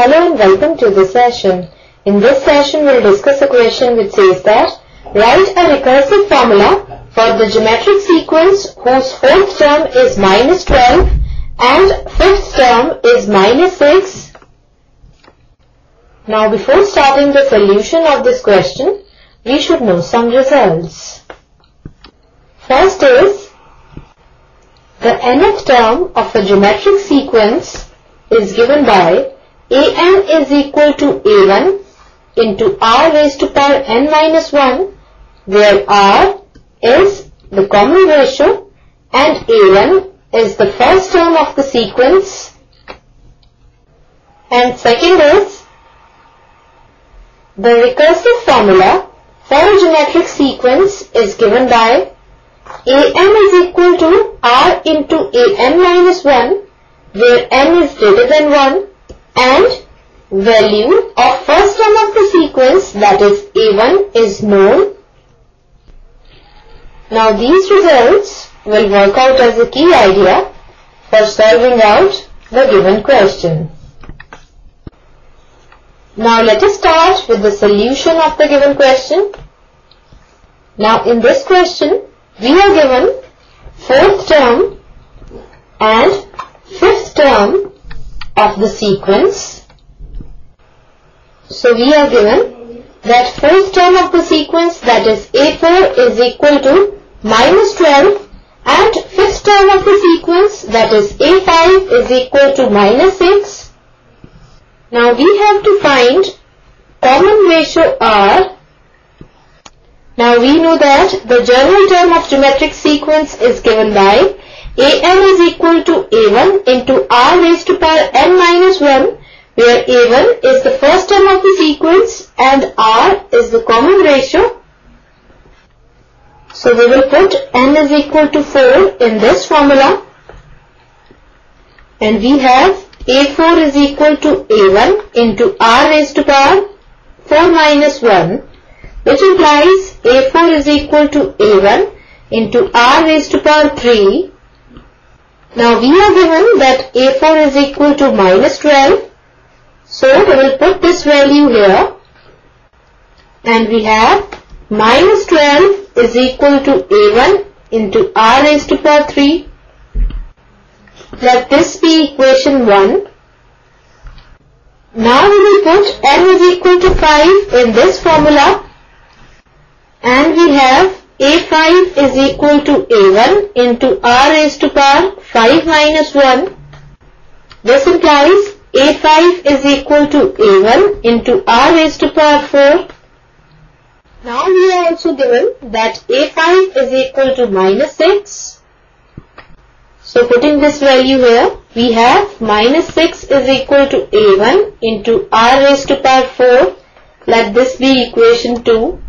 Hello and welcome to the session. In this session we'll discuss a question which says that write a recursive formula for the geometric sequence whose fourth term is minus 12 and fifth term is minus 6. Now before starting the solution of this question, we should know some results. First is the nth term of a geometric sequence is given by an is equal to a1 into r raised to power n minus 1 where r is the common ratio and a1 is the first term of the sequence. And second is the recursive formula for a geometric sequence is given by an is equal to r into an minus 1 where n is greater than 1 and value of first term of the sequence that is a1 is known. Now these results will work out as a key idea for solving out the given question. Now let us start with the solution of the given question. Now in this question we are given fourth term and fifth term of the sequence. So we are given that fourth term of the sequence that is A4 is equal to minus 12 and fifth term of the sequence that is A5 is equal to minus 6. Now we have to find common ratio R. Now we know that the general term of geometric sequence is given by an is equal to a1 into r raised to power n minus 1 where a1 is the first term of the sequence and r is the common ratio. So we will put n is equal to 4 in this formula and we have a4 is equal to a1 into r raised to power 4 minus 1 which implies a4 is equal to a1 into r raised to power 3 now we are given that A4 is equal to minus 12. So we will put this value here and we have minus 12 is equal to A1 into R raised to power 3. Let this be equation 1. Now we will put n is equal to 5 in this formula and we have a5 is equal to A1 into R raised to power 5 minus 1. This implies A5 is equal to A1 into R raised to power 4. Now we are also given that A5 is equal to minus 6. So putting this value here, we have minus 6 is equal to A1 into R raised to power 4. Let this be equation 2.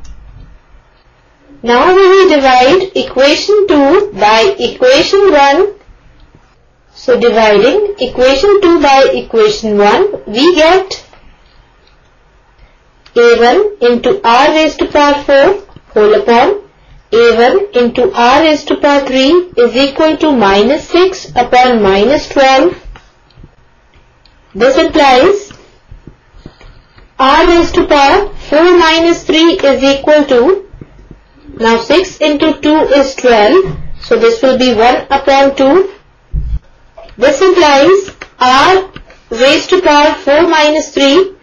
Now we will divide equation 2 by equation 1. So dividing equation 2 by equation 1, we get a1 into r raised to power 4 whole upon a1 into r raised to power 3 is equal to minus 6 upon minus 12. This implies r raised to power 4 minus 3 is equal to now 6 into 2 is 12. So this will be 1 upon 2. This implies r raised to power 4 minus 3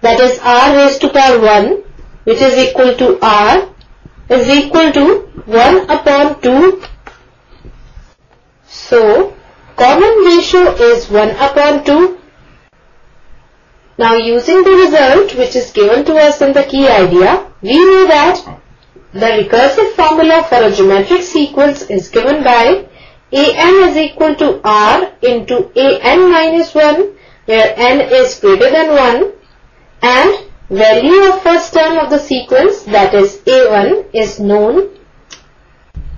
that is r raised to power 1 which is equal to r is equal to 1 upon 2. So common ratio is 1 upon 2. Now using the result which is given to us in the key idea, we know that the recursive formula for a geometric sequence is given by an is equal to r into an minus 1 where n is greater than 1 and value of first term of the sequence that is a1 is known.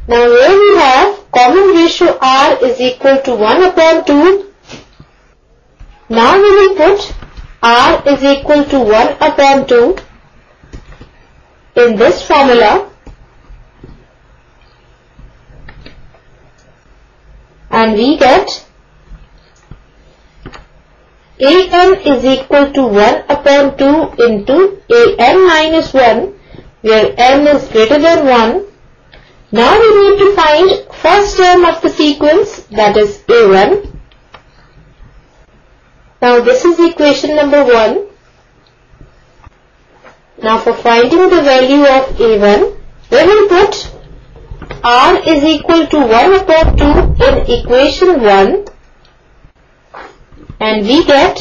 Now here we have common ratio r is equal to 1 upon 2. Now we will put r is equal to 1 upon 2 in this formula and we get an is equal to 1 upon 2 into an minus 1 where n is greater than 1. Now we need to find first term of the sequence that is a1. Now this is equation number 1. Now for finding the value of a1, we will put r is equal to 1 upon 2 in equation 1 and we get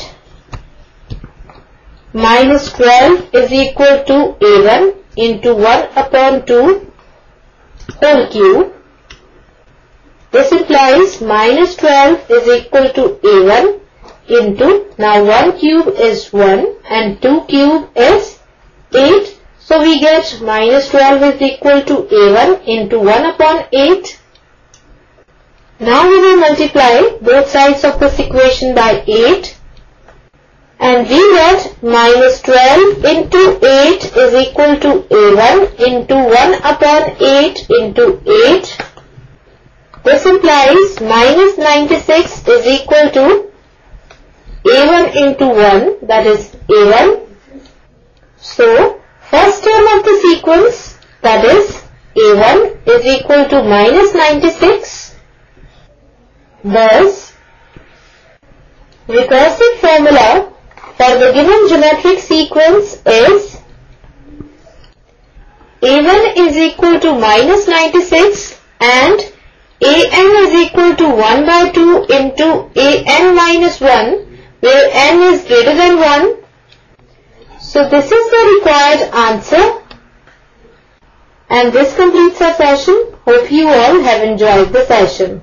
minus 12 is equal to a1 into 1 upon 2 whole cube. This implies minus 12 is equal to a1 into, now 1 cube is 1 and 2 cube is 8. So we get minus 12 is equal to a1 into 1 upon 8 now we will multiply both sides of this equation by 8 and we get minus 12 into 8 is equal to a1 into 1 upon 8 into 8. This implies minus 96 is equal to a1 into 1 that is a1. So first term of the sequence that is a1 is equal to minus 96 Thus, recursive formula for the given geometric sequence is a1 is equal to minus 96 and an is equal to 1 by 2 into an minus 1 where n is greater than 1. So this is the required answer and this completes our session. Hope you all have enjoyed the session.